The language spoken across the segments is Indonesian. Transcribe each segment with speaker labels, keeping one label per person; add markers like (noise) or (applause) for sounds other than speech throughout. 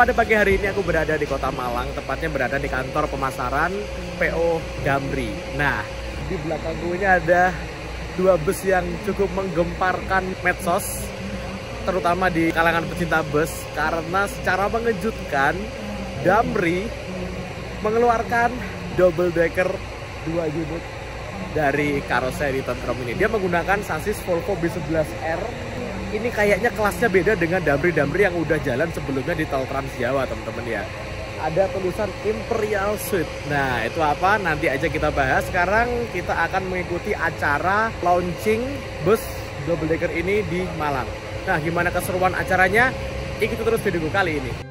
Speaker 1: Pada pagi hari ini aku berada di Kota Malang, tepatnya berada di kantor pemasaran PO Damri. Nah, di belakangku ini ada dua bus yang cukup menggemparkan medsos, terutama di kalangan pecinta bus, karena secara mengejutkan Damri mengeluarkan double decker dua unit dari karoseri Tentrum ini. Dia menggunakan sasis Volvo B11R ini kayaknya kelasnya beda dengan Damri-Damri yang udah jalan sebelumnya di tol Trans Jawa teman-teman ya. Ada tulisan Imperial Suite. Nah itu apa? Nanti aja kita bahas. Sekarang kita akan mengikuti acara launching bus double decker ini di Malang. Nah gimana keseruan acaranya? Ikuti terus video kali ini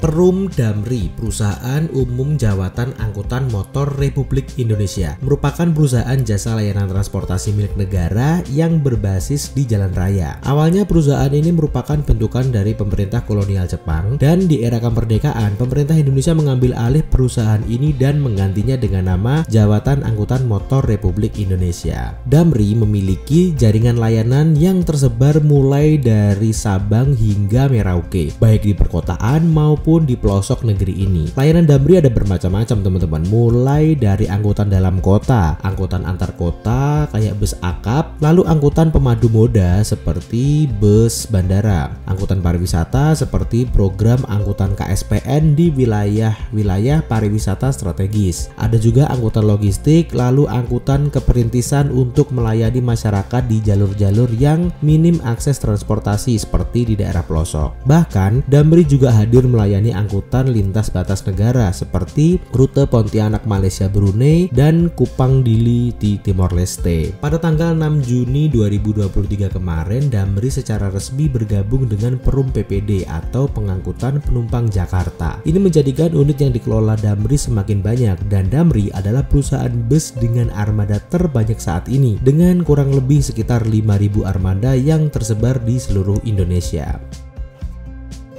Speaker 2: Perum Damri, perusahaan umum jawatan angkutan motor Republik Indonesia, merupakan perusahaan jasa layanan transportasi milik negara yang berbasis di jalan raya. Awalnya perusahaan ini merupakan bentukan dari pemerintah kolonial Jepang dan di era kemerdekaan, pemerintah Indonesia mengambil alih perusahaan ini dan menggantinya dengan nama Jawatan Angkutan Motor Republik Indonesia. Damri memiliki jaringan layanan yang tersebar mulai dari Sabang hingga Merauke, baik di perkotaan maupun di pelosok negeri ini. Layanan Damri ada bermacam-macam teman-teman, mulai dari angkutan dalam kota, angkutan antar kota kayak bus akap, lalu angkutan pemadu moda seperti bus bandara, angkutan pariwisata seperti program angkutan KSPN di wilayah-wilayah pariwisata strategis. Ada juga angkutan logistik, lalu angkutan keperintisan untuk melayani masyarakat di jalur-jalur yang minim akses transportasi seperti di daerah pelosok. Bahkan, Damri juga hadir melayani melayani angkutan lintas batas negara seperti rute Pontianak Malaysia Brunei dan Kupang Dili di Timor Leste. Pada tanggal 6 Juni 2023 kemarin, Damri secara resmi bergabung dengan Perum PPD atau Pengangkutan Penumpang Jakarta. Ini menjadikan unit yang dikelola Damri semakin banyak dan Damri adalah perusahaan bus dengan armada terbanyak saat ini dengan kurang lebih sekitar 5.000 armada yang tersebar di seluruh Indonesia.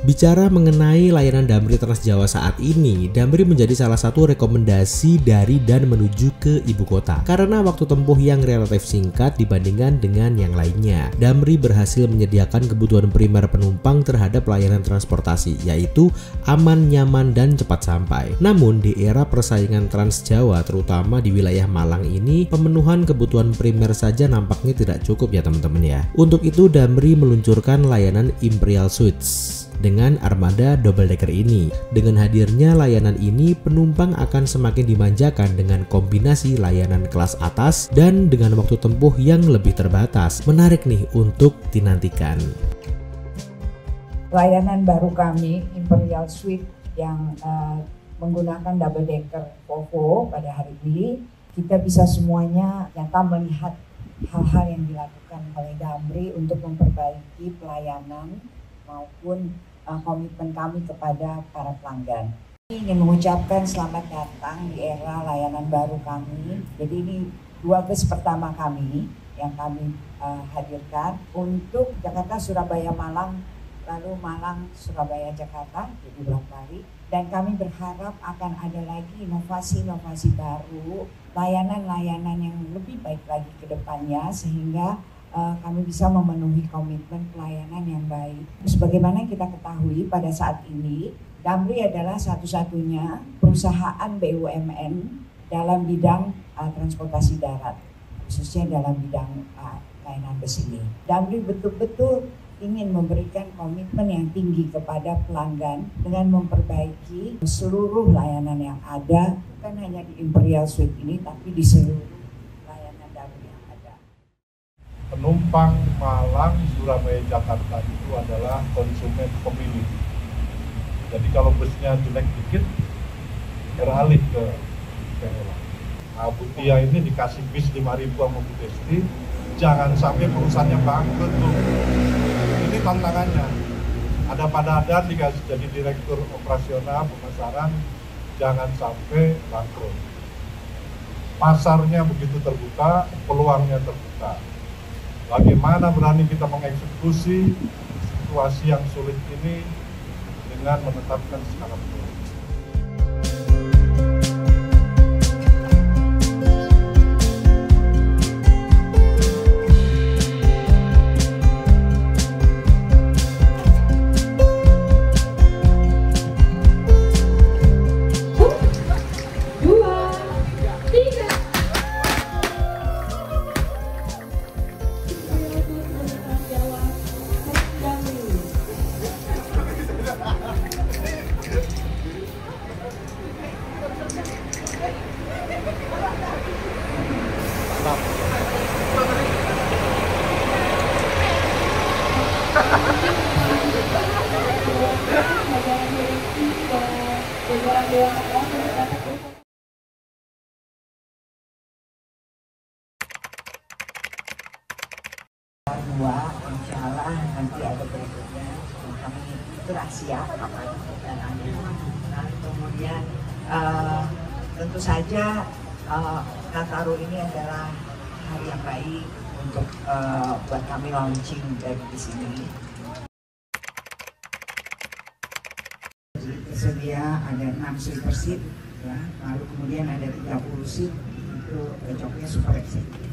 Speaker 2: Bicara mengenai layanan Damri Trans Jawa saat ini, Damri menjadi salah satu rekomendasi dari dan menuju ke ibu kota. Karena waktu tempuh yang relatif singkat dibandingkan dengan yang lainnya. Damri berhasil menyediakan kebutuhan primer penumpang terhadap layanan transportasi, yaitu aman, nyaman, dan cepat sampai. Namun di era persaingan Trans Jawa, terutama di wilayah Malang ini, pemenuhan kebutuhan primer saja nampaknya tidak cukup ya teman-teman ya. Untuk itu Damri meluncurkan layanan Imperial Suites dengan armada double decker ini. Dengan hadirnya layanan ini, penumpang akan semakin dimanjakan dengan kombinasi layanan kelas atas dan dengan waktu tempuh yang lebih terbatas. Menarik nih untuk dinantikan.
Speaker 3: Layanan baru kami, Imperial Suite yang uh, menggunakan double decker Volvo pada hari ini, kita bisa semuanya nyata melihat hal-hal yang dilakukan oleh Damri untuk memperbaiki pelayanan maupun uh, komitmen kami kepada para pelanggan. Ingin mengucapkan selamat datang di era layanan baru kami. Jadi ini dua bus pertama kami yang kami uh, hadirkan untuk Jakarta, Surabaya, Malang, lalu Malang, Surabaya, Jakarta, jadi dua kali. Dan kami berharap akan ada lagi inovasi-inovasi baru, layanan-layanan yang lebih baik lagi ke depannya sehingga uh, kami bisa memenuhi komitmen pelayanan yang baik. Sebagaimana kita ketahui pada saat ini, Damri adalah satu-satunya perusahaan BUMN dalam bidang uh, transportasi darat, khususnya dalam bidang uh, layanan bus ini. Damri betul-betul ingin memberikan komitmen yang tinggi kepada pelanggan dengan memperbaiki seluruh layanan yang ada, bukan hanya di Imperial Suite ini, tapi di seluruh
Speaker 4: penumpang Malang, Surabaya, Jakarta itu adalah konsumen pemilih. Jadi kalau busnya jelek dikit, beralih ke Perola. Nah, Butia ini dikasih bis 5000 sama Bu Desti, jangan sampai perusahaannya bangkrut tuh. Ini tantangannya. Ada pada ada dikasih jadi direktur operasional pemasaran, jangan sampai bangkrut. Pasarnya begitu terbuka, peluangnya terbuka bagaimana berani kita mengeksekusi situasi yang sulit ini dengan menetapkan skala prioritas.
Speaker 3: Itu rahasia kapan dan nah, kemudian uh, tentu saja uh, Nataru ini adalah hari yang baik untuk uh, buat kami launching dari di sini. Tersedia ada 6 sleeper seat, ya, lalu kemudian ada 30 seat itu cocoknya super executive.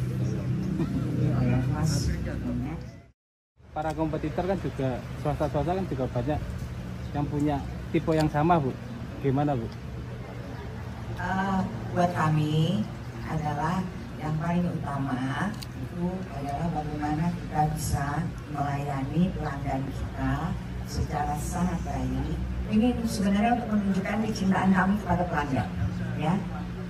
Speaker 3: Ya, mas,
Speaker 5: para kompetitor kan juga swasta-swasta kan juga banyak yang punya tipe yang sama bu gimana bu?
Speaker 3: Uh, buat kami adalah yang paling utama itu adalah bagaimana kita bisa melayani pelanggan kita secara sangat baik. Ini sebenarnya untuk menunjukkan kecintaan kami kepada pelanggan, ya.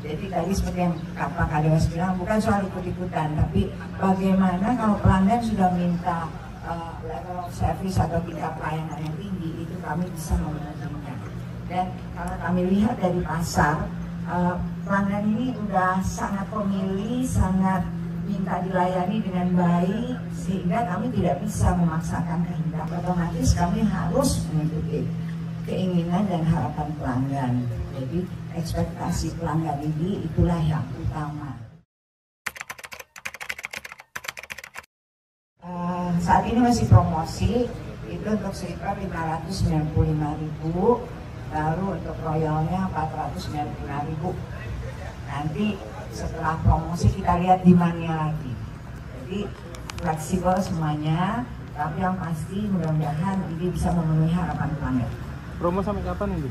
Speaker 3: Jadi tadi seperti yang Pak Kadewas bilang bukan soal ikut-ikutan, tapi bagaimana kalau pelanggan sudah minta uh, level of service atau tingkat pelayanan yang tinggi itu kami bisa memenuhinya. Dan kalau kami lihat dari pasar, uh, pelanggan ini sudah sangat pemilih, sangat minta dilayani dengan baik, sehingga kami tidak bisa memaksakan kehendak. Otomatis kami harus mengikuti keinginan dan harapan pelanggan. Jadi ekspektasi pelanggan ini itulah yang utama. Saat ini masih promosi itu untuk sleeper 595.000 lalu untuk royalnya 495.000 nanti setelah promosi kita lihat demandnya lagi. Jadi fleksibel semuanya tapi yang pasti mudah-mudahan ini bisa memenuhi harapan pelanggan
Speaker 5: promo sampai kapan ini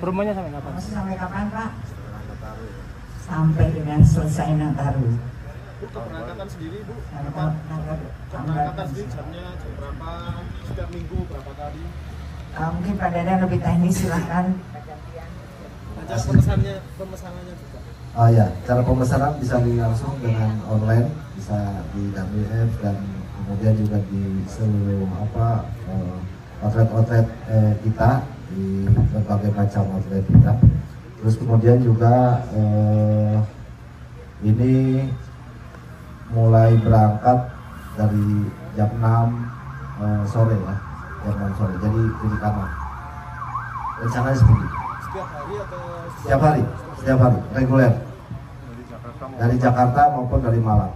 Speaker 5: promonya sampai kapan?
Speaker 3: sampai kapan pak? sampai dengan selesai Nataru
Speaker 1: keberangkatan sendiri Bu?
Speaker 3: Keberangkatan
Speaker 1: sendiri jamnya jam berapa? Setiap minggu berapa kali?
Speaker 3: Uh, mungkin Pak Dadan lebih teknis silahkan.
Speaker 1: Cara pemesannya, pemesanannya juga.
Speaker 6: Oh ya, cara pemesanan bisa langsung dengan online, bisa di WF dan kemudian juga di seluruh apa uh, outlet-outlet uh, kita di berbagai macam outlet kita. Terus kemudian juga uh, ini mulai berangkat dari jam 6 uh, eh, sore ya. Jam 6 sore jadi kiri kanan rencananya seperti itu.
Speaker 1: Setiap hari atau
Speaker 6: setiap hari setiap hari reguler.
Speaker 1: Dari Jakarta
Speaker 6: dari Jakarta maupun dari Malang.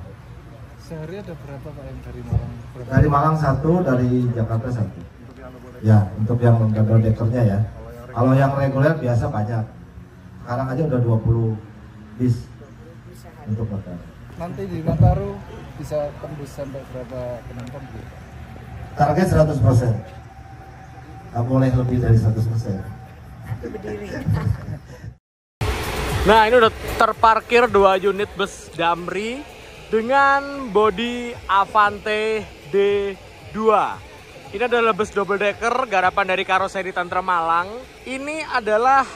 Speaker 5: Sehari ada berapa pak yang dari Malang? Berapa?
Speaker 6: dari Malang satu dari Jakarta satu. Ya untuk yang double deckernya ya. Kalau yang reguler biasa banyak. Sekarang aja udah 20 bis untuk hotel
Speaker 5: nanti di Nataru bisa tembus sampai berapa penonton Bu?
Speaker 6: Target 100 persen. Gak boleh lebih dari 100 persen. (laughs)
Speaker 1: Nah ini udah terparkir dua unit bus Damri dengan bodi Avante D2. Ini adalah bus double decker garapan dari karoseri Tantra Malang. Ini adalah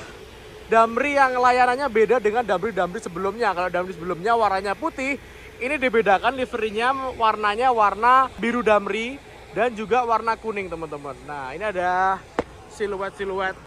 Speaker 1: Damri yang layanannya beda dengan Damri-Damri sebelumnya. Kalau Damri sebelumnya warnanya putih, ini dibedakan liverinya warnanya warna biru Damri dan juga warna kuning teman-teman. Nah ini ada siluet-siluet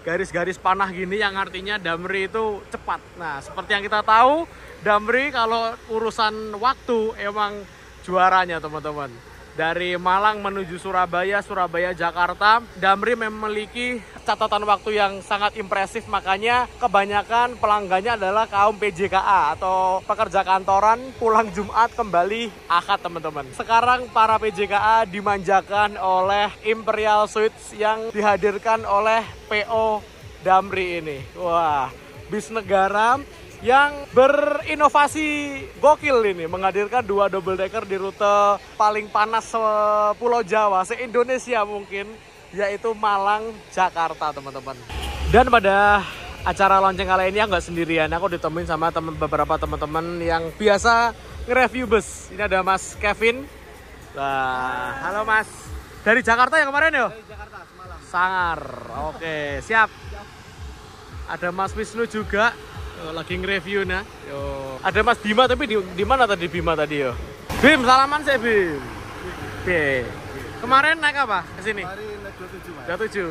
Speaker 1: garis-garis panah gini yang artinya Damri itu cepat. Nah seperti yang kita tahu Damri kalau urusan waktu emang juaranya teman-teman dari Malang menuju Surabaya, Surabaya, Jakarta, Damri memiliki catatan waktu yang sangat impresif makanya kebanyakan pelanggannya adalah kaum PJKA atau pekerja kantoran pulang Jumat kembali akad teman-teman. Sekarang para PJKA dimanjakan oleh Imperial Suites yang dihadirkan oleh PO Damri ini. Wah, bis negara yang berinovasi gokil ini menghadirkan dua double decker di rute paling panas Pulau Jawa se-Indonesia mungkin yaitu Malang Jakarta teman-teman. Dan pada acara lonceng kali ini nggak sendirian. Aku ditemuin sama temen, beberapa teman-teman yang biasa nge-review bus. Ini ada Mas Kevin. Nah, halo Mas. Dari Jakarta ya kemarin ya? Dari Jakarta, semalam. Sangar, oke siap. Ada Mas Wisnu juga Oh, lagi nge-review nah. Yo. Ada Mas Bima tapi di, di mana tadi Bima tadi yo? Bim, salaman sih Bim. Oke. Kemarin naik apa ke sini?
Speaker 7: Mari naik 27 mas.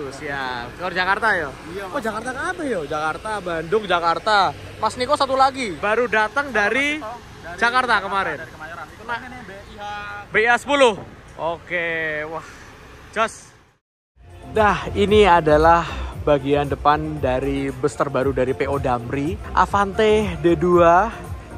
Speaker 1: 27, siap. Ke Jakarta ya?
Speaker 7: Iya
Speaker 1: Oh, Jakarta ke apa ya? Jakarta, Bandung, Jakarta. Mas Niko satu lagi. Baru datang dari Jakarta kemarin.
Speaker 7: Dari Kemayoran.
Speaker 1: Nah.
Speaker 7: BIH.
Speaker 1: BA 10. Oke, wah. Jos. Nah, ini adalah bagian depan dari bus terbaru dari PO Damri, Avante D2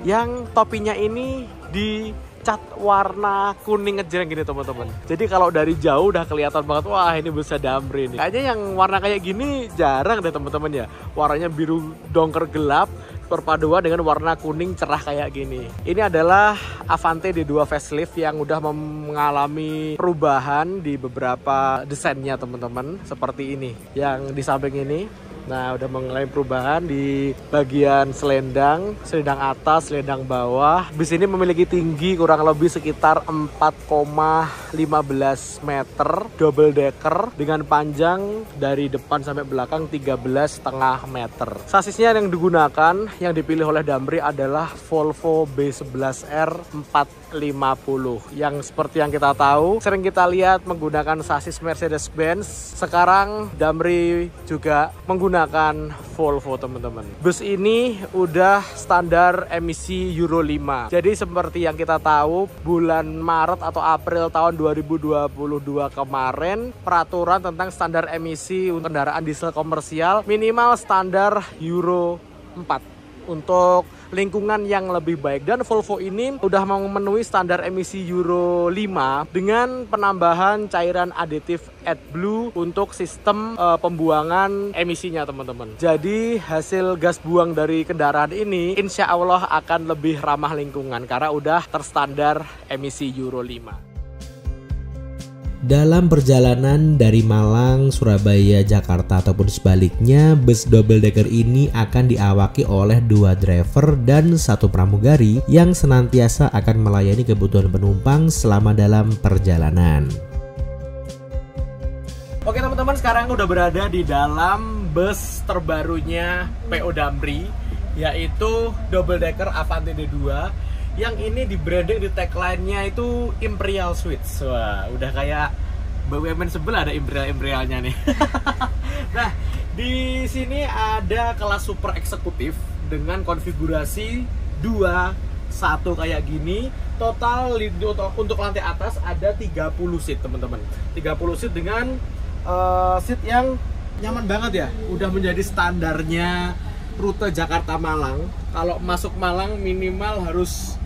Speaker 1: yang topinya ini dicat warna kuning ngejreng gini teman-teman. Jadi kalau dari jauh udah kelihatan banget wah ini busnya Damri nih. Kayaknya yang warna kayak gini jarang deh teman-teman ya. Warnanya biru dongker gelap perpaduan dengan warna kuning cerah kayak gini. Ini adalah Avante D2 facelift yang udah mengalami perubahan di beberapa desainnya teman-teman seperti ini. Yang di samping ini Nah, udah mengalami perubahan di bagian selendang, selendang atas, selendang bawah. Bis ini memiliki tinggi kurang lebih sekitar 4,15 meter, double decker dengan panjang dari depan sampai belakang 13,5 meter. Sasisnya yang digunakan, yang dipilih oleh Damri adalah Volvo B11R 450 yang seperti yang kita tahu sering kita lihat menggunakan sasis Mercedes-Benz. Sekarang Damri juga menggunakan Volvo teman-teman. Bus ini udah standar emisi Euro 5. Jadi seperti yang kita tahu bulan Maret atau April tahun 2022 kemarin peraturan tentang standar emisi kendaraan diesel komersial minimal standar Euro 4 untuk lingkungan yang lebih baik dan Volvo ini udah memenuhi standar emisi Euro 5 dengan penambahan cairan aditif AdBlue untuk sistem eh, pembuangan emisinya teman-teman. Jadi hasil gas buang dari kendaraan ini insya Allah akan lebih ramah lingkungan karena udah terstandar emisi Euro 5.
Speaker 2: Dalam perjalanan dari Malang, Surabaya, Jakarta ataupun sebaliknya, bus double decker ini akan diawaki oleh dua driver dan satu pramugari yang senantiasa akan melayani kebutuhan penumpang selama dalam perjalanan.
Speaker 1: Oke teman-teman sekarang udah berada di dalam bus terbarunya PO Damri yaitu double decker Avante D2 yang ini di branding di tagline-nya itu Imperial Suites. Wah, udah kayak BUMN sebelah ada Imperial Imperialnya nih. (laughs) nah, di sini ada kelas super eksekutif dengan konfigurasi 2 satu kayak gini total untuk, lantai atas ada 30 seat teman-teman 30 seat dengan eh, seat yang nyaman banget ya udah menjadi standarnya rute Jakarta Malang kalau masuk Malang minimal harus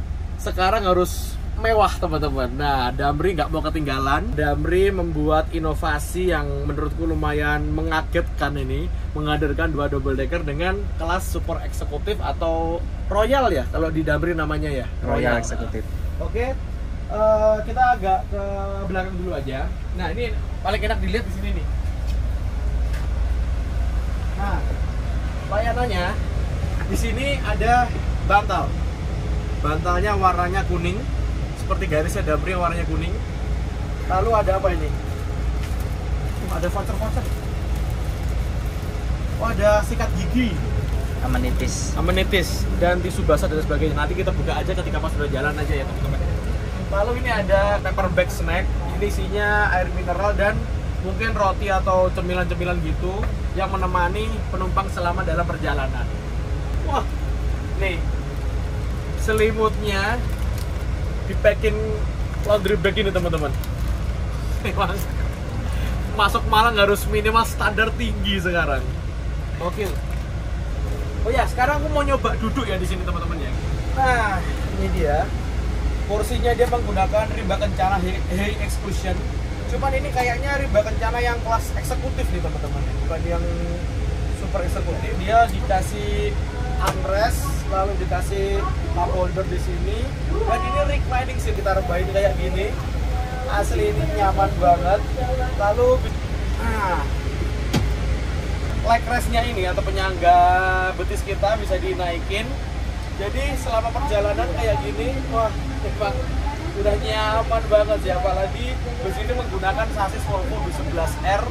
Speaker 1: sekarang harus mewah teman-teman nah Damri nggak mau ketinggalan Damri membuat inovasi yang menurutku lumayan mengagetkan ini menghadirkan dua double decker dengan kelas super eksekutif atau royal ya kalau di Damri namanya ya
Speaker 8: Royal Executive.
Speaker 1: Oke, eh, kita agak ke belakang dulu aja. Nah ini paling enak dilihat di sini nih. Nah, layanannya di sini ada bantal. Bantalnya warnanya kuning, seperti garisnya yang warnanya kuning. Lalu ada apa ini? Ada voucher-voucher. Oh, ada sikat gigi
Speaker 8: Amenitis.
Speaker 1: amenitis dan tisu basah dan sebagainya. Nanti kita buka aja ketika pas udah jalan aja ya teman-teman. Lalu ini ada paper bag snack. Ini isinya air mineral dan mungkin roti atau cemilan-cemilan gitu yang menemani penumpang selama dalam perjalanan. Wah, nih selimutnya di packing laundry bag ini teman-teman. Masuk Malang harus minimal standar tinggi sekarang. Oke. Oh ya, sekarang aku mau nyoba duduk ya di sini teman-teman ya. Nah, ini dia. Kursinya dia menggunakan rimba kencana Hay Exclusion. Cuman ini kayaknya rimba kencana yang kelas eksekutif nih teman-teman, bukan yang super eksekutif. Dia dikasih armrest, lalu dikasih cup holder di sini. Dan ini reclining sih kita rebahin kayak gini. Asli ini nyaman banget. Lalu, nah, leg restnya ini atau penyangga betis kita bisa dinaikin jadi selama perjalanan kayak gini wah emang udah nyaman banget sih apalagi bus ini menggunakan sasis Volvo B11R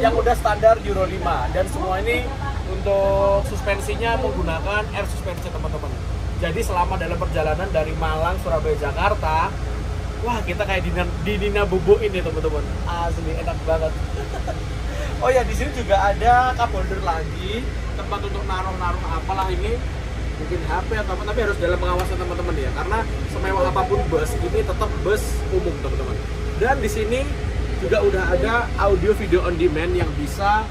Speaker 1: yang udah standar Euro 5 dan semua ini untuk suspensinya menggunakan air suspensi teman-teman. Jadi selama dalam perjalanan dari Malang Surabaya Jakarta wah kita kayak di, di Nina Bobo ini teman-teman. Asli enak banget. (laughs) Oh ya di sini juga ada cup holder lagi tempat untuk naruh-naruh apalah ini mungkin HP atau apa tapi harus dalam pengawasan teman-teman ya. Karena semewah apa pun bus ini tetap bus umum teman-teman. Dan di sini juga udah ada audio video on demand yang bisa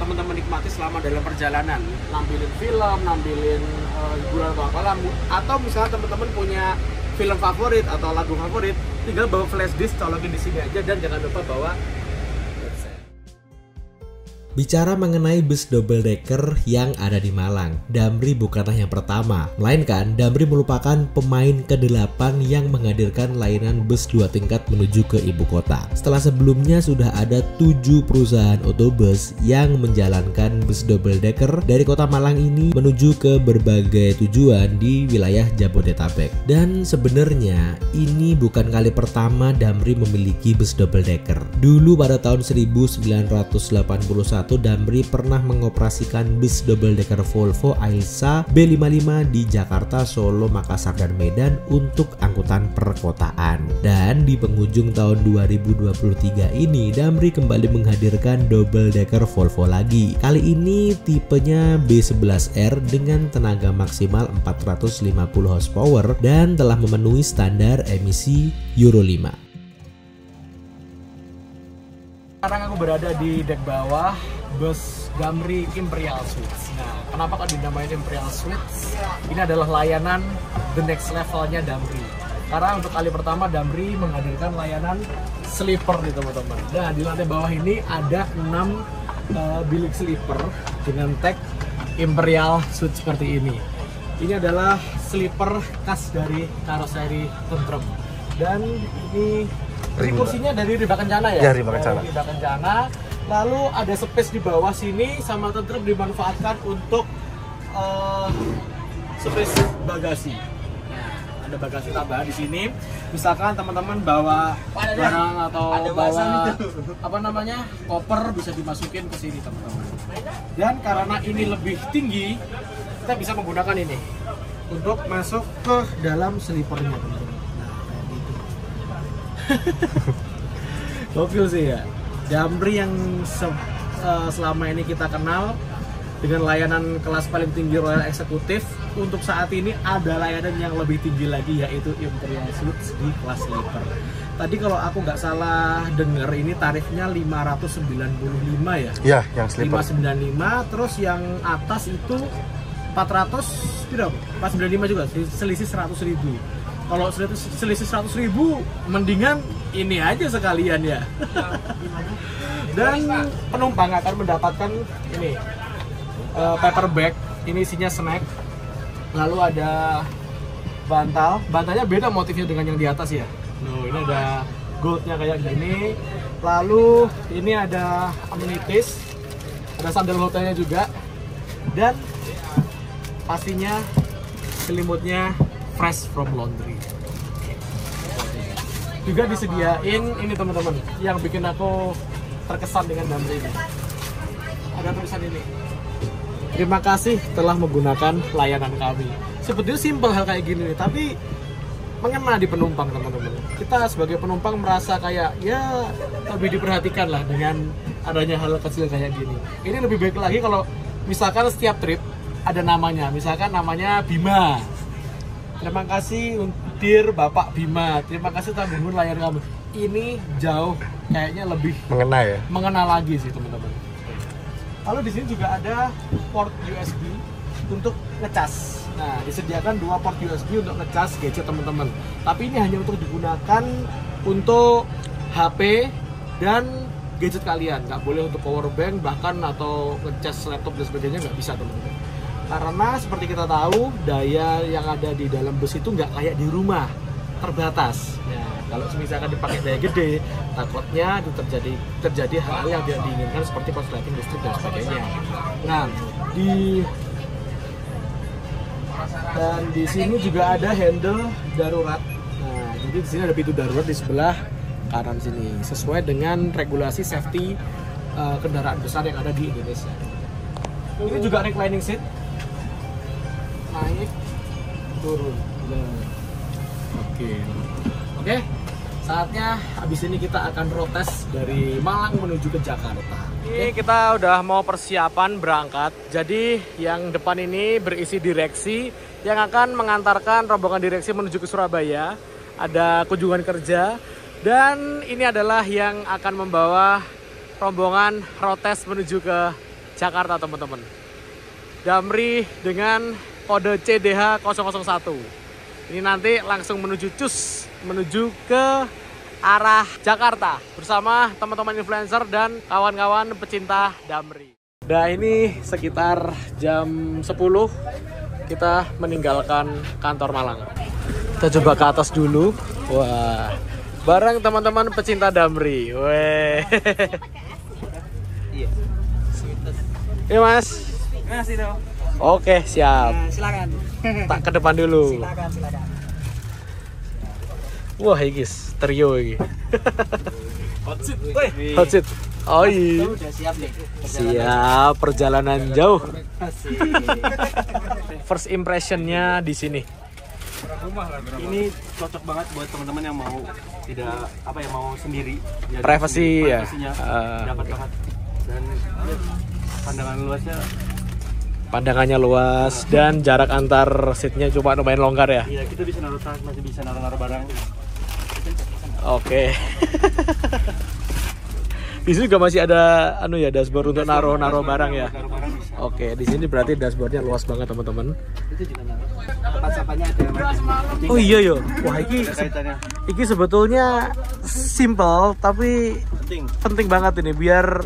Speaker 1: teman-teman nikmati selama dalam perjalanan. Nampilin film, nampilin uh, hiburan atau apalah. Atau misalnya teman-teman punya film favorit atau lagu favorit tinggal bawa flash disk colokin di sini aja dan jangan lupa bawa
Speaker 2: Bicara mengenai bus double decker yang ada di Malang, Damri bukanlah yang pertama, melainkan Damri merupakan pemain ke-8 yang menghadirkan layanan bus dua tingkat menuju ke ibu kota. Setelah sebelumnya sudah ada 7 perusahaan otobus yang menjalankan bus double decker dari kota Malang ini menuju ke berbagai tujuan di wilayah Jabodetabek. Dan sebenarnya ini bukan kali pertama Damri memiliki bus double decker. Dulu pada tahun 1981 Damri pernah mengoperasikan bus double decker Volvo Ailsa B55 di Jakarta, Solo, Makassar, dan Medan untuk angkutan perkotaan. Dan di penghujung tahun 2023 ini Damri kembali menghadirkan double decker Volvo lagi. Kali ini tipenya B11R dengan tenaga maksimal 450 horsepower dan telah memenuhi standar emisi Euro 5.
Speaker 1: Sekarang aku berada di dek bawah bus Gamri Imperial Suites. Nah, kenapa kok dinamain Imperial Suites? Ini adalah layanan the next levelnya Damri. Karena untuk kali pertama Damri menghadirkan layanan sleeper nih teman-teman. Nah, di lantai bawah ini ada 6 uh, bilik sleeper dengan tag Imperial Suite seperti ini. Ini adalah sleeper khas dari karoseri Tentrem. Dan ini ini kursinya dari Riba Kencana ya?
Speaker 7: Ya, Riba Kencana.
Speaker 1: Oh, Riba Kencana. Lalu ada space di bawah sini sama tentrem dimanfaatkan untuk uh, space bagasi. Nah, ada bagasi tambahan di sini. Misalkan teman-teman bawa barang atau bawa apa namanya koper bisa dimasukin ke sini teman-teman. Dan karena ini lebih tinggi, kita bisa menggunakan ini untuk masuk ke dalam sleepernya teman-teman. (laughs) Gokil sih ya. Damri yang se uh, selama ini kita kenal dengan layanan kelas paling tinggi Royal Eksekutif untuk saat ini ada layanan yang lebih tinggi lagi yaitu Imperial Suites di kelas sleeper. Tadi kalau aku nggak salah dengar ini tarifnya 595 ya.
Speaker 7: Iya, yang sleeper.
Speaker 1: 595 terus yang atas itu 400 tidak 495 juga selisih 100 ribu kalau selisih 100 ribu mendingan ini aja sekalian ya. (laughs) Dan penumpang akan mendapatkan ini uh, paper bag ini isinya snack. Lalu ada bantal. Bantalnya beda motifnya dengan yang di atas ya. No ini ada goldnya kayak gini. Lalu ini ada amenities. Ada sandal hotelnya juga. Dan pastinya selimutnya fresh from laundry. Juga disediain ini teman-teman yang bikin aku terkesan dengan Damri ini. Ada tulisan ini. Terima kasih telah menggunakan layanan kami. Sebetulnya simpel hal kayak gini tapi mengena di penumpang teman-teman. Kita sebagai penumpang merasa kayak ya lebih diperhatikan lah dengan adanya hal kecil kayak gini. Ini lebih baik lagi kalau misalkan setiap trip ada namanya. Misalkan namanya Bima Terima kasih Dir Bapak Bima. Terima kasih telah bangun layar kamu. Ini jauh kayaknya lebih
Speaker 7: mengena ya.
Speaker 1: Mengena lagi sih teman-teman. Lalu di sini juga ada port USB untuk ngecas. Nah, disediakan dua port USB untuk ngecas gadget teman-teman. Tapi ini hanya untuk digunakan untuk HP dan gadget kalian. Nggak boleh untuk power bank bahkan atau ngecas laptop dan sebagainya nggak bisa teman-teman karena seperti kita tahu daya yang ada di dalam bus itu nggak kayak di rumah terbatas. Ya, kalau misalkan dipakai daya gede, takutnya itu terjadi terjadi hal-hal yang tidak diinginkan seperti korsleting listrik dan sebagainya. Nah, di dan di sini juga ada handle darurat. Nah, jadi di sini ada pintu darurat di sebelah kanan sini, sesuai dengan regulasi safety uh, kendaraan besar yang ada di Indonesia. Ini juga reclining seat naik turun oke oke Saatnya habis ini kita akan protes dari Malang menuju ke Jakarta. Ini kita udah mau persiapan berangkat. Jadi yang depan ini berisi direksi yang akan mengantarkan rombongan direksi menuju ke Surabaya. Ada kunjungan kerja dan ini adalah yang akan membawa rombongan protes menuju ke Jakarta teman-teman. Damri dengan kode CDH 001. Ini nanti langsung menuju Cus, menuju ke arah Jakarta bersama teman-teman influencer dan kawan-kawan pecinta Damri. Nah ini sekitar jam 10 kita meninggalkan kantor Malang. Kita coba ke atas dulu. Wah, bareng teman-teman pecinta Damri. Weh. Iya mas.
Speaker 8: Masih dong.
Speaker 1: Oke siap.
Speaker 8: Nah, silakan.
Speaker 1: Tak ke depan dulu.
Speaker 8: Silakan, silakan.
Speaker 1: Wah, iki trio iki.
Speaker 8: Hot seat.
Speaker 1: Hot seat. Oh iya.
Speaker 8: Udah siap nih.
Speaker 1: Siap, perjalanan jauh.
Speaker 8: Asik.
Speaker 1: First impressionnya di sini.
Speaker 7: ini cocok banget buat teman-teman yang mau tidak apa ya mau sendiri ya,
Speaker 1: Privacy, ya.
Speaker 7: privasinya
Speaker 1: Ah.
Speaker 7: dapat banget dan ya, pandangan luasnya
Speaker 1: Pandangannya luas dan jarak antar seatnya cuma lumayan longgar ya.
Speaker 7: ya kita bisa naruh tas masih bisa naruh naruh barang
Speaker 1: Oke. (laughs) di sini juga masih ada anu ya dashboard untuk naruh-naruh barang ya.
Speaker 7: naruh barang bisa
Speaker 1: Oke, di sini berarti dashboardnya luas banget teman-teman. Oh iya yo. Wah, ini
Speaker 7: ada kaitannya
Speaker 1: ini sebetulnya simple tapi
Speaker 7: penting
Speaker 1: penting banget ini biar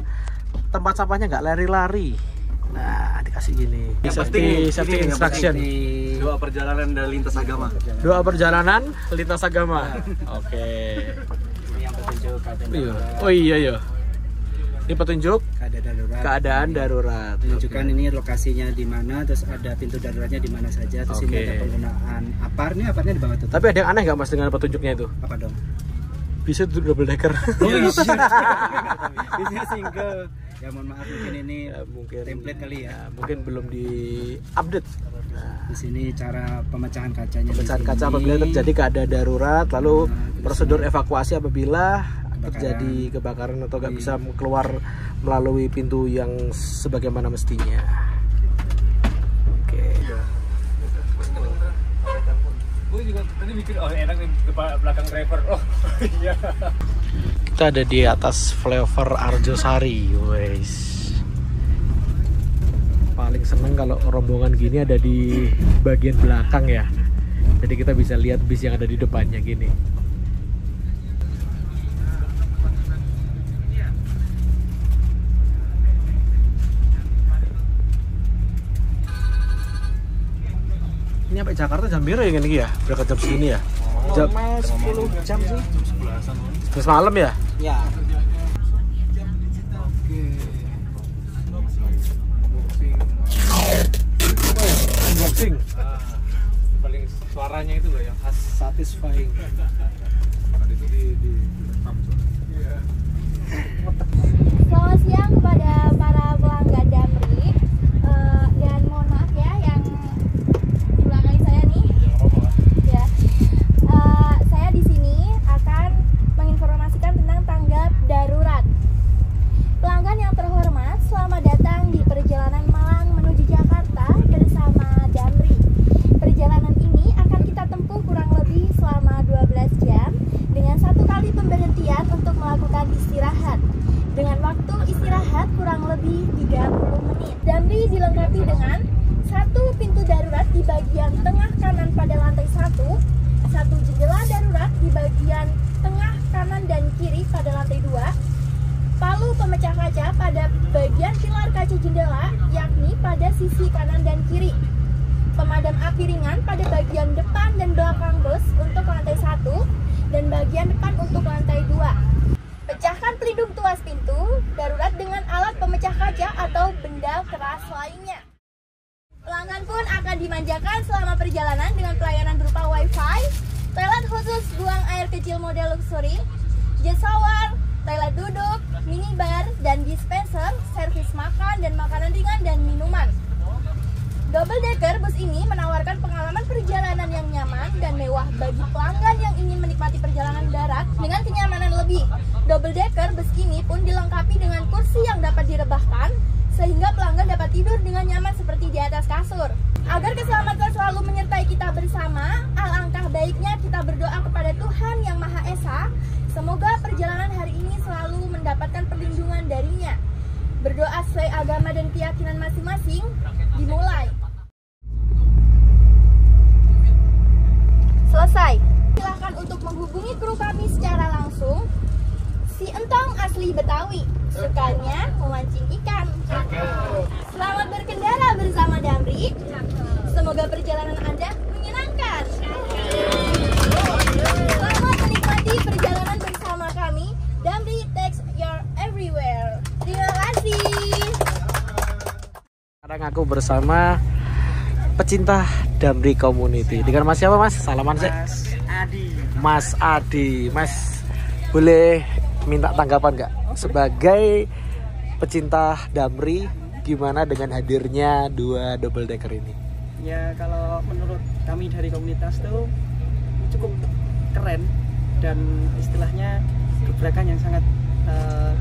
Speaker 1: tempat sampahnya nggak lari-lari. Nah, dikasih gini.
Speaker 7: Yang
Speaker 1: safety,
Speaker 7: penting,
Speaker 1: safety
Speaker 7: ini
Speaker 1: instruction.
Speaker 7: doa perjalanan dan lintas agama
Speaker 1: Doa perjalanan lintas agama. Oke.
Speaker 8: Ini yang petunjuk keadaan
Speaker 1: Iya.
Speaker 8: darurat.
Speaker 1: Oh iya yo. Ini petunjuk
Speaker 8: Keadaan darurat.
Speaker 1: keadaan darurat.
Speaker 8: Menunjukkan ini lokasinya di mana, terus ada pintu daruratnya di mana saja, terus
Speaker 1: Oke.
Speaker 8: ini ada penggunaan apar, ini aparnya di bawah tutup.
Speaker 1: Tapi ada yang aneh nggak mas dengan petunjuknya itu?
Speaker 8: Apa dong?
Speaker 1: Bisa tuh double decker.
Speaker 8: Oh (laughs) iya. Bisa single. Ya mohon maaf mungkin ini
Speaker 1: Ya, mungkin
Speaker 8: template kali ya.
Speaker 1: mungkin belum di update.
Speaker 8: Di sini cara pemecahan kacanya. sini.
Speaker 1: kaca apabila terjadi keadaan darurat, lalu
Speaker 8: Nah,
Speaker 1: prosedur evakuasi apabila terjadi kebakaran atau nggak bisa keluar melalui pintu yang sebagaimana mestinya. Oke.
Speaker 5: Gue tadi mikir oh enak nih depan belakang driver. Oh (laughs) iya.
Speaker 1: Kita ada di atas flyover Arjosari, guys. Paling seneng kalau rombongan gini ada di bagian belakang ya. Jadi kita bisa lihat bis yang ada di depannya gini. Ini sampai Jakarta jam berapa ya gini ya? Berangkat jam segini ya? Jam
Speaker 8: 10 jam sih.
Speaker 1: 11 malam ya?
Speaker 8: Ya.
Speaker 1: Unboxing.
Speaker 5: Paling suaranya itu loh yang khas
Speaker 1: Satisfying.
Speaker 9: Selamat siang kepada para pelanggan Damri Eh, dan mohon maaf ya yang di belakang saya nih. Ya, Eh, saya di sini akan menginformasikan tentang tanggap darurat. Pelanggan yang terhormat, selamat datang di perjalanan Malang menuju Jakarta bersama Damri. Perjalanan ini akan kita tempuh kurang lebih selama 12 jam dengan satu kali pemberhentian untuk melakukan istirahat. Dengan waktu istirahat kurang lebih 30 menit. Damri dilengkapi dengan satu pintu darurat di bagian tengah kanan pada lantai satu, satu jendela darurat di bagian tengah kanan dan kiri pada lantai dua, palu pemecah kaca pada bagian pilar kaca jendela yakni pada sisi kanan dan kiri pemadam api ringan pada bagian depan dan belakang bus untuk lantai satu dan bagian depan untuk lantai dua pecahkan pelindung tuas pintu darurat dengan alat pemecah kaca atau benda keras lainnya pelanggan pun akan dimanjakan selama perjalanan dengan pelayanan berupa wifi toilet khusus buang air kecil model luxury jet shower, toilet duduk, minibar, dan dispenser, servis makan dan makanan ringan dan minuman. Double decker bus ini menawarkan pengalaman perjalanan yang nyaman dan mewah bagi pelanggan yang ingin menikmati perjalanan darat dengan kenyamanan lebih. Double decker bus ini pun dilengkapi dengan kursi yang dapat direbahkan sehingga pelanggan dapat tidur dengan nyaman seperti di atas kasur. Agar keselamatan selalu menyertai kita bersama, alangkah baiknya kita berdoa kepada Tuhan Yang Maha Esa. Semoga perjalanan hari ini selalu mendapatkan perlindungan darinya. Berdoa sesuai agama dan keyakinan masing-masing, dimulai. Selesai. Silahkan untuk menghubungi kru kami secara langsung. Si Entong asli Betawi, sukanya memancing ikan. Selamat berkendara bersama Damri. Semoga perjalanan Anda menyenangkan. Selamat menikmati perjalanan bersama kami. Damri takes your everywhere. Terima kasih.
Speaker 1: Sekarang aku bersama pecinta Damri Community. Dengan Mas siapa Mas? Salaman sih.
Speaker 8: Adi
Speaker 1: Mas Adi. Mas boleh minta tanggapan nggak sebagai pecinta Damri gimana dengan hadirnya dua double decker ini?
Speaker 8: ya kalau menurut kami dari komunitas tuh cukup keren dan istilahnya gebrakan yang sangat eh,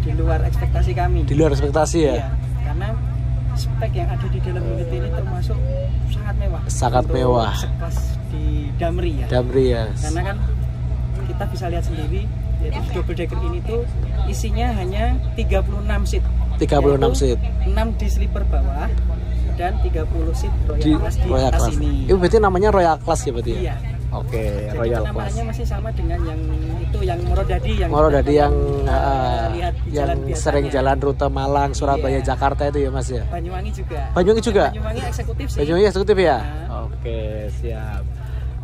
Speaker 8: di luar ekspektasi kami
Speaker 1: Di luar ekspektasi ya?
Speaker 8: Iya, karena spek yang ada di dalam unit ini termasuk sangat mewah
Speaker 1: Sangat
Speaker 8: Untuk
Speaker 1: mewah.
Speaker 8: sekelas di Damri ya
Speaker 1: Damri ya.
Speaker 8: karena kan kita bisa lihat sendiri yaitu double decker ini tuh isinya hanya 36 seat
Speaker 1: 36
Speaker 8: Yaitu
Speaker 1: seat
Speaker 8: 6 di sleeper bawah dan 30 seat Royal
Speaker 1: di
Speaker 8: Class di
Speaker 1: Royal
Speaker 8: atas
Speaker 1: Class.
Speaker 8: ini.
Speaker 1: Itu berarti namanya Royal Class ya berarti ya?
Speaker 8: Iya.
Speaker 1: Oke,
Speaker 8: Jadi
Speaker 1: Royal Class.
Speaker 8: masih sama dengan yang itu yang Morodadi yang
Speaker 1: Moro dari yang uh,
Speaker 8: lihat di
Speaker 1: yang
Speaker 8: jalan biasanya.
Speaker 1: sering jalan rute Malang, Surabaya,
Speaker 8: Iya.
Speaker 1: Jakarta itu ya Mas ya?
Speaker 8: Banyuwangi juga.
Speaker 1: Banyuwangi juga?
Speaker 8: Banyuwangi eksekutif sih.
Speaker 1: Banyuwangi eksekutif ya?
Speaker 8: Nah.
Speaker 1: Oke, siap.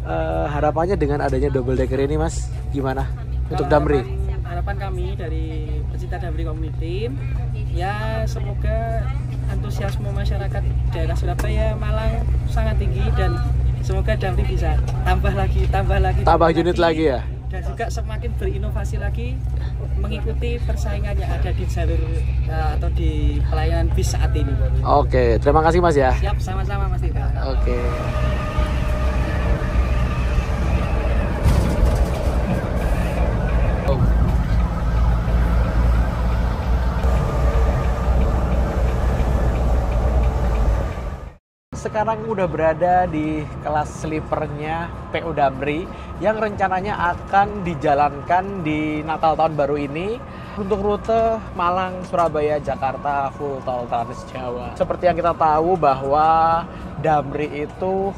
Speaker 1: Eh, harapannya dengan adanya double decker ini Mas, gimana? Untuk
Speaker 8: Kalau
Speaker 1: Damri?
Speaker 8: Harapan, harapan kami dari pecinta Damri Community ya semoga antusiasme masyarakat daerah Surabaya, Malang sangat tinggi dan semoga Damri bisa tambah lagi, tambah lagi,
Speaker 1: Tambah unit lagi ya?
Speaker 8: dan juga semakin berinovasi lagi mengikuti persaingan yang ada di jalur eh, atau di pelayanan bis saat ini.
Speaker 1: Oke, terima kasih Mas ya.
Speaker 8: Siap sama-sama Mas Tita.
Speaker 1: Oke. Sekarang udah berada di kelas sleepernya PU Damri yang rencananya akan dijalankan di Natal tahun baru ini untuk rute Malang, Surabaya, Jakarta full tol Trans Jawa. Seperti yang kita tahu bahwa Damri itu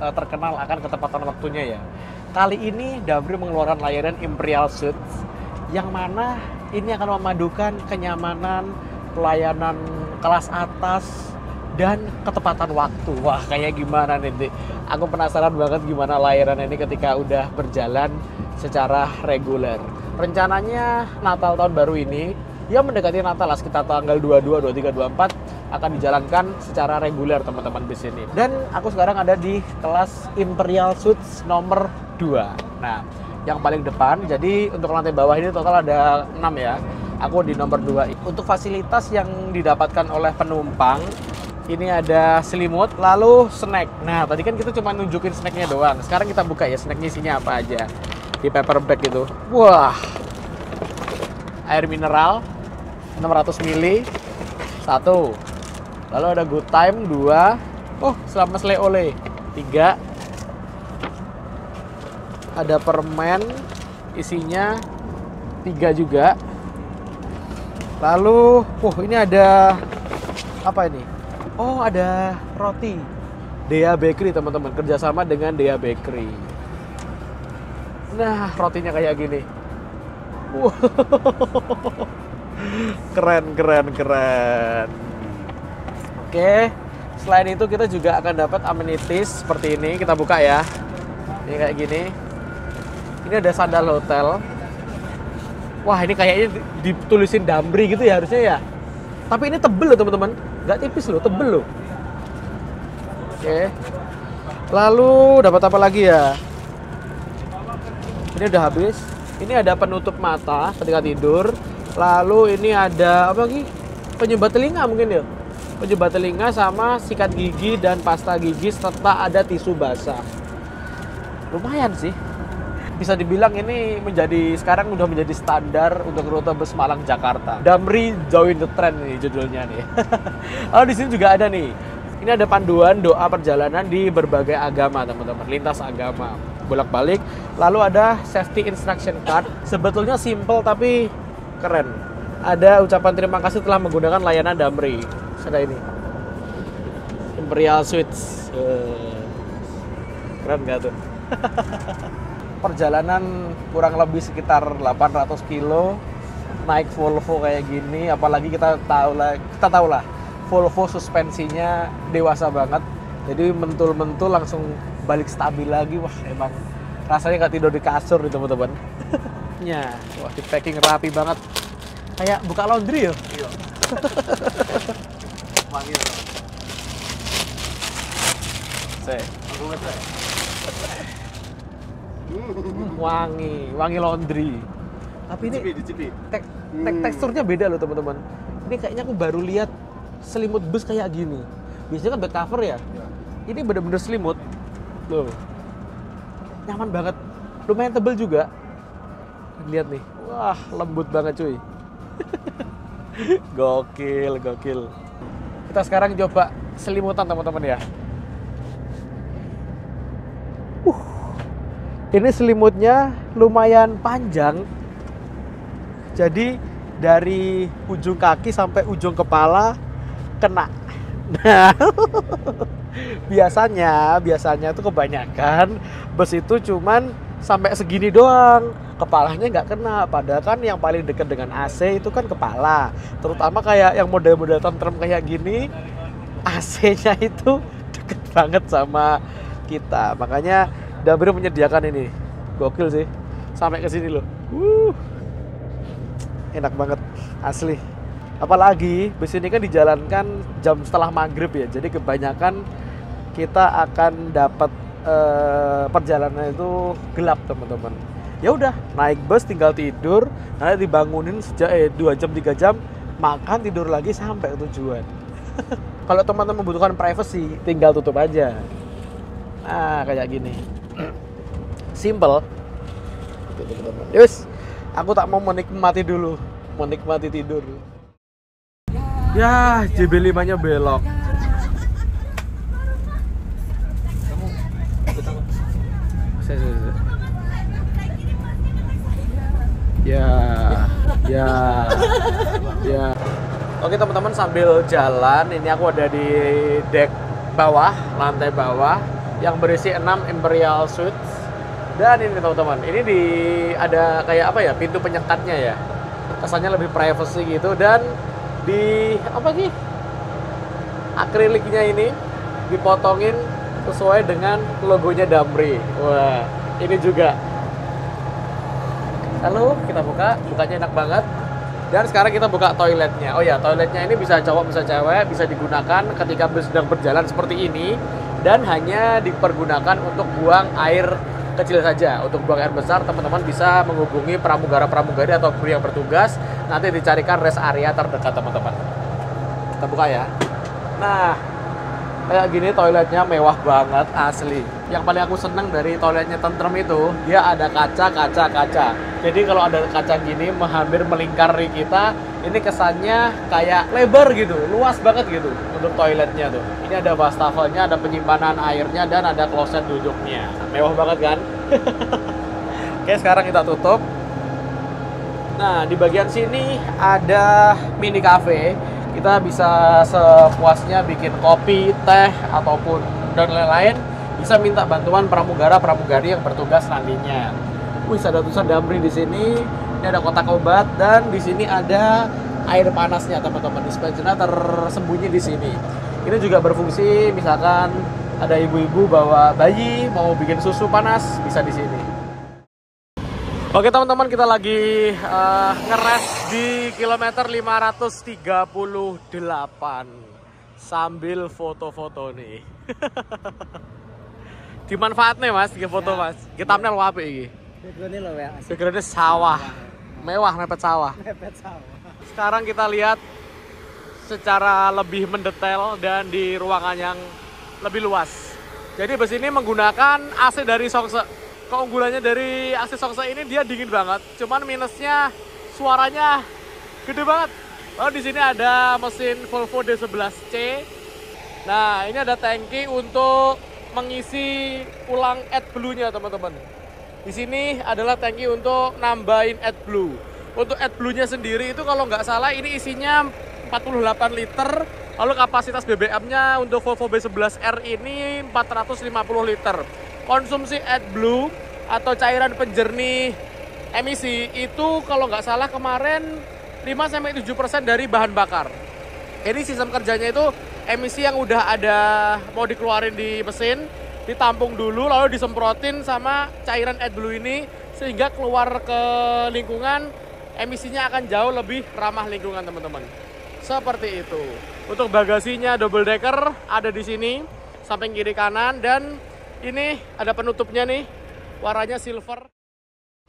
Speaker 1: eh, terkenal akan ketepatan waktunya ya. Kali ini Damri mengeluarkan layanan Imperial Suites yang mana ini akan memadukan kenyamanan, pelayanan kelas atas dan ketepatan waktu. Wah, kayak gimana nih? Aku penasaran banget gimana layanan ini ketika udah berjalan secara reguler. Rencananya Natal tahun baru ini, ya mendekati Natal lah sekitar tanggal 22, 23, 24 akan dijalankan secara reguler teman-teman bis ini. Dan aku sekarang ada di kelas Imperial Suites nomor 2. Nah, yang paling depan, jadi untuk lantai bawah ini total ada 6 ya. Aku di nomor 2. Untuk fasilitas yang didapatkan oleh penumpang, ini ada selimut, lalu snack. Nah, tadi kan kita cuma nunjukin snacknya doang. Sekarang kita buka ya snacknya isinya apa aja. Di paper bag itu. Wah, air mineral 600 ml satu. Lalu ada good time dua. Oh, selama sele ole tiga. Ada permen isinya tiga juga. Lalu, wah ini ada apa ini? Oh ada roti Dea Bakery teman-teman kerjasama dengan Dea Bakery. Nah rotinya kayak gini. Wow. (laughs) keren keren keren. Oke selain itu kita juga akan dapat amenities seperti ini kita buka ya. Ini kayak gini. Ini ada sandal hotel. Wah ini kayaknya ditulisin Damri gitu ya harusnya ya. Tapi ini tebel loh teman-teman, nggak tipis loh, tebel loh. Oke. Lalu dapat apa lagi ya? Ini udah habis. Ini ada penutup mata ketika tidur. Lalu ini ada apa lagi? Penyumbat telinga mungkin ya. penjebat telinga sama sikat gigi dan pasta gigi serta ada tisu basah. Lumayan sih. Bisa dibilang ini menjadi sekarang udah menjadi standar untuk rute bus Malang Jakarta. Damri join the trend nih judulnya nih. (laughs) oh di sini juga ada nih. Ini ada panduan doa perjalanan di berbagai agama teman-teman, lintas agama bolak-balik. Lalu ada safety instruction card. Sebetulnya simple tapi keren. Ada ucapan terima kasih telah menggunakan layanan Damri. Ada ini. Imperial Suites. Eh, Keren gak tuh? (laughs) Perjalanan kurang lebih sekitar 800 kilo naik Volvo kayak gini apalagi kita tahu lah kita tahu lah Volvo suspensinya dewasa banget. Jadi mentul-mentul langsung balik stabil lagi wah emang rasanya nggak tidur di kasur nih teman-teman. (laughs) Ya wah di packing rapi banget. Kayak buka laundry ya?
Speaker 7: Iya. (laughs)
Speaker 1: Saya. Wangi wangi laundry. Tapi ini tek, tek- teksturnya beda loh teman-teman. Ini kayaknya aku baru lihat selimut bus kayak gini. Biasanya kan bed cover ya? Ini bener-bener selimut. Loh. Nyaman banget. Lumayan tebel juga. Lihat nih. Wah lembut banget cuy. (laughs) Gokil gokil. Kita sekarang coba selimutan teman-teman ya. Uh ini selimutnya lumayan panjang jadi dari ujung kaki sampai ujung kepala kena. Nah, (laughs) biasanya biasanya tuh kebanyakan bus itu cuman sampai segini doang. Kepalanya nggak kena, padahal kan yang paling dekat dengan AC itu kan kepala. Terutama kayak yang model-model tentrem kayak gini, AC-nya itu (laughs) deket banget sama kita. Makanya Dabri menyediakan ini. Gokil sih. Sampai ke sini loh. Wuh. Enak banget asli. Apalagi bus ini kan dijalankan jam setelah maghrib ya. Jadi kebanyakan kita akan dapat eh, perjalanan itu gelap teman-teman. Ya udah naik bus tinggal tidur. Nanti dibangunin sejak eh dua jam tiga jam makan tidur lagi sampai tujuan. (laughs) Kalau teman-teman membutuhkan privacy tinggal tutup aja. Nah kayak gini simple Gitu, teman-teman. Yus, aku tak mau menikmati dulu, menikmati tidur. Ya, JB5-nya belok. Saya, saya, saya. Ya, ya, ya. Oke teman-teman sambil jalan, ini aku ada di deck bawah, lantai bawah, yang berisi 6 Imperial Suites. Dan ini teman-teman, ini di ada kayak apa ya pintu penyekatnya ya, kesannya lebih privacy gitu dan di apa sih akriliknya ini dipotongin sesuai dengan logonya Damri. Wah, ini juga. Lalu kita buka, bukanya enak banget. Dan sekarang kita buka toiletnya. Oh ya, toiletnya ini bisa cowok bisa cewek, bisa digunakan ketika bus sedang berjalan seperti ini dan hanya dipergunakan untuk buang air kecil saja. Untuk buang air besar, teman-teman bisa menghubungi pramugara-pramugari atau kru yang bertugas. Nanti dicarikan rest area terdekat, teman-teman. Kita buka ya. Nah, kayak gini toiletnya mewah banget asli. Yang paling aku seneng dari toiletnya tentrem itu dia ada kaca, kaca, kaca. Jadi kalau ada kaca gini hampir melingkari kita, ini kesannya kayak lebar gitu, luas banget gitu untuk toiletnya tuh. Ini ada wastafelnya, ada penyimpanan airnya dan ada kloset duduknya. Mewah banget kan? (laughs) Oke, sekarang kita tutup. Nah, di bagian sini ada mini cafe. Kita bisa sepuasnya bikin kopi, teh, ataupun dan lain-lain. Bisa minta bantuan pramugara-pramugari yang bertugas nantinya. Wih, ada tulisan Damri di sini. Ini ada kotak obat dan di sini ada air panasnya, teman-teman. Dispensernya tersembunyi di sini. Ini juga berfungsi misalkan ada ibu-ibu bawa bayi mau bikin susu panas bisa di sini. Oke teman-teman kita lagi eh, ngeres di kilometer 538 sambil foto-foto nih. (laughs) Dimanfaatnya mas, kita foto mas. Kita thumbnail apa ini?
Speaker 5: Backgroundnya loh ya.
Speaker 1: Backgroundnya sawah, mewah mepet sawah.
Speaker 5: Mepet sawah.
Speaker 1: Sekarang kita lihat secara lebih mendetail dan di ruangan yang lebih luas. Jadi bus ini menggunakan AC dari Songse. Keunggulannya dari AC Songse ini dia dingin banget. Cuman minusnya suaranya gede banget. Lalu di sini ada mesin Volvo D11C. Nah, ini ada tangki untuk mengisi ulang AdBlue-nya, teman-teman. Di sini adalah tangki untuk nambahin AdBlue. Untuk AdBlue-nya sendiri itu kalau nggak salah ini isinya 48 liter. Lalu kapasitas BBM-nya untuk Volvo B11R ini 450 liter. Konsumsi AdBlue atau cairan penjernih emisi itu kalau nggak salah kemarin 5-7% dari bahan bakar. Ini sistem kerjanya itu emisi yang udah ada mau dikeluarin di mesin, ditampung dulu lalu disemprotin sama cairan AdBlue ini sehingga keluar ke lingkungan emisinya akan jauh lebih ramah lingkungan teman-teman. Seperti itu. Untuk bagasinya double decker ada di sini, samping kiri kanan dan ini ada penutupnya nih, warnanya silver.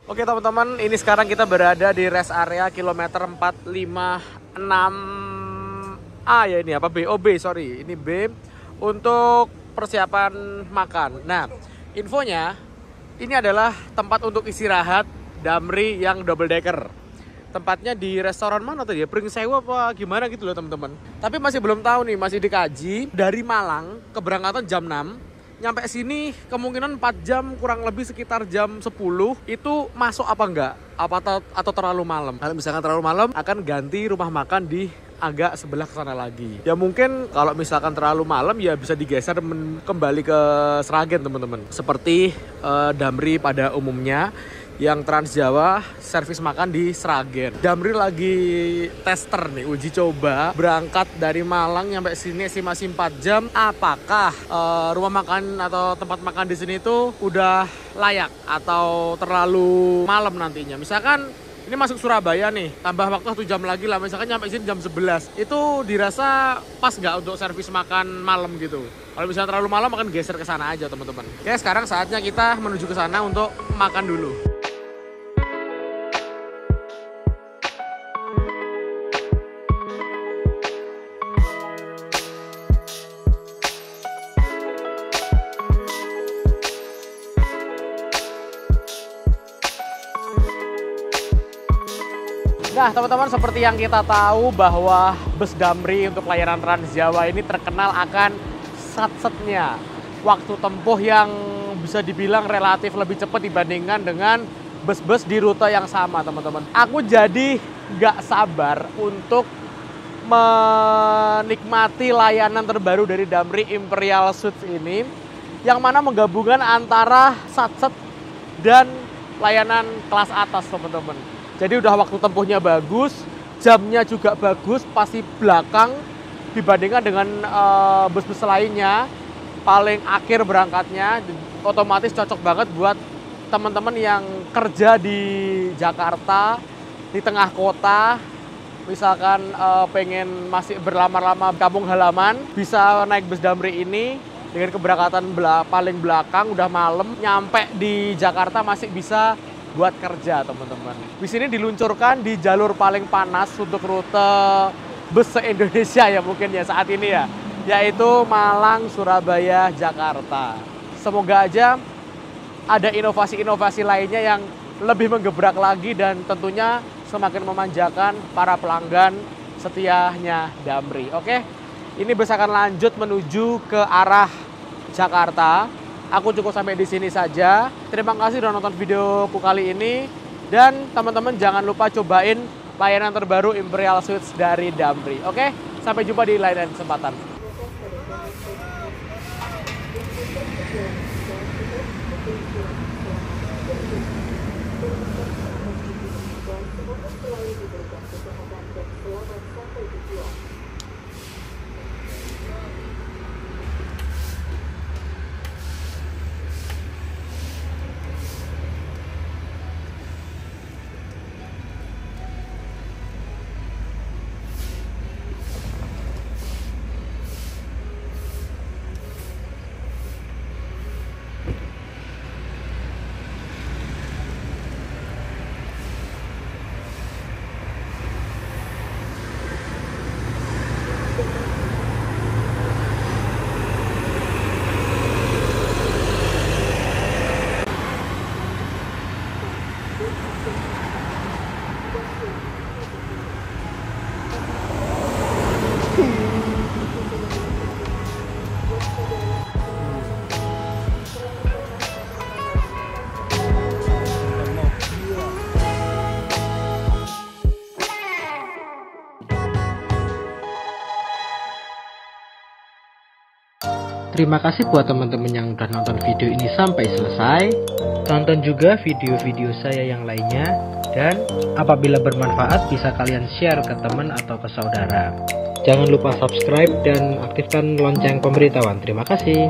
Speaker 1: Oke teman-teman, ini sekarang kita berada di rest area kilometer 456A ya ini apa B? Oh B, sorry. Ini B untuk persiapan makan. Nah, infonya ini adalah tempat untuk istirahat Damri yang double decker tempatnya di restoran mana tadi ya Pring Sewu apa gimana gitu loh teman-teman tapi masih belum tahu nih masih dikaji dari Malang keberangkatan jam 6 nyampe sini kemungkinan 4 jam kurang lebih sekitar jam 10 itu masuk apa enggak apa atau, atau terlalu malam kalau misalkan terlalu malam akan ganti rumah makan di agak sebelah sana lagi. Ya mungkin kalau misalkan terlalu malam ya bisa digeser kembali ke Sragen teman-teman. Seperti uh, Damri pada umumnya yang Trans Jawa servis makan di Sragen. Damri lagi tester nih, uji coba berangkat dari Malang sampai sini masih 4 jam. Apakah uh, rumah makan atau tempat makan di sini itu udah layak atau terlalu malam nantinya? Misalkan ini masuk Surabaya nih, tambah waktu satu jam lagi lah, misalkan nyampe sini jam 11. Itu dirasa pas nggak untuk servis makan malam gitu? Kalau misalnya terlalu malam akan geser ke sana aja teman-teman. Oke, sekarang saatnya kita menuju ke sana untuk makan dulu. Nah teman-teman seperti yang kita tahu bahwa bus Damri untuk layanan Trans Jawa ini terkenal akan sat-setnya waktu tempuh yang bisa dibilang relatif lebih cepat dibandingkan dengan bus-bus di rute yang sama teman-teman. Aku jadi nggak sabar untuk menikmati layanan terbaru dari Damri Imperial Suites ini yang mana menggabungkan antara satset dan layanan kelas atas teman-teman. Jadi udah waktu tempuhnya bagus, jamnya juga bagus, pasti belakang dibandingkan dengan uh, bus-bus lainnya. Paling akhir berangkatnya, otomatis cocok banget buat teman-teman yang kerja di Jakarta, di tengah kota, misalkan uh, pengen masih berlama-lama kampung halaman, bisa naik bus Damri ini dengan keberangkatan bela paling belakang, udah malam, nyampe di Jakarta masih bisa buat kerja teman-teman. Bis ini diluncurkan di jalur paling panas untuk rute bus se-Indonesia ya mungkin ya saat ini ya, yaitu Malang, Surabaya, Jakarta. Semoga aja ada inovasi-inovasi lainnya yang lebih menggebrak lagi dan tentunya semakin memanjakan para pelanggan setianya Damri. Oke, ini bus akan lanjut menuju ke arah Jakarta Aku cukup sampai di sini saja. Terima kasih sudah nonton videoku kali ini. Dan teman-teman jangan lupa cobain layanan terbaru Imperial Suites dari Damri. Oke, sampai jumpa di lain kesempatan.
Speaker 10: Terima kasih buat teman-teman yang udah nonton video ini sampai selesai. Tonton juga video-video saya yang lainnya dan apabila bermanfaat bisa kalian share ke teman atau ke saudara. Jangan lupa subscribe dan aktifkan lonceng pemberitahuan. Terima kasih.